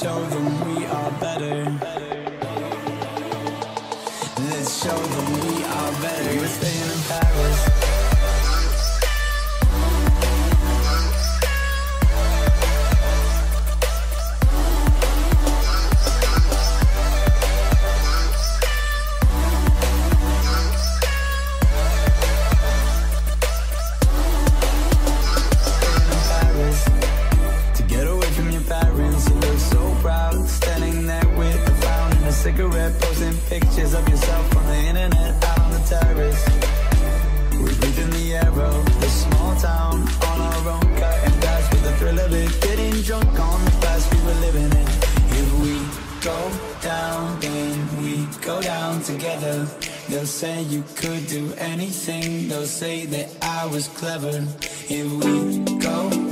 Show pictures of yourself on the internet, out on the terrace. We breathe in the air of this small town on our own, cutting glass with the thrill of it, getting drunk on the past we were living in. If we go down, then we go down together. They'll say you could do anything. They'll say that I was clever. If we go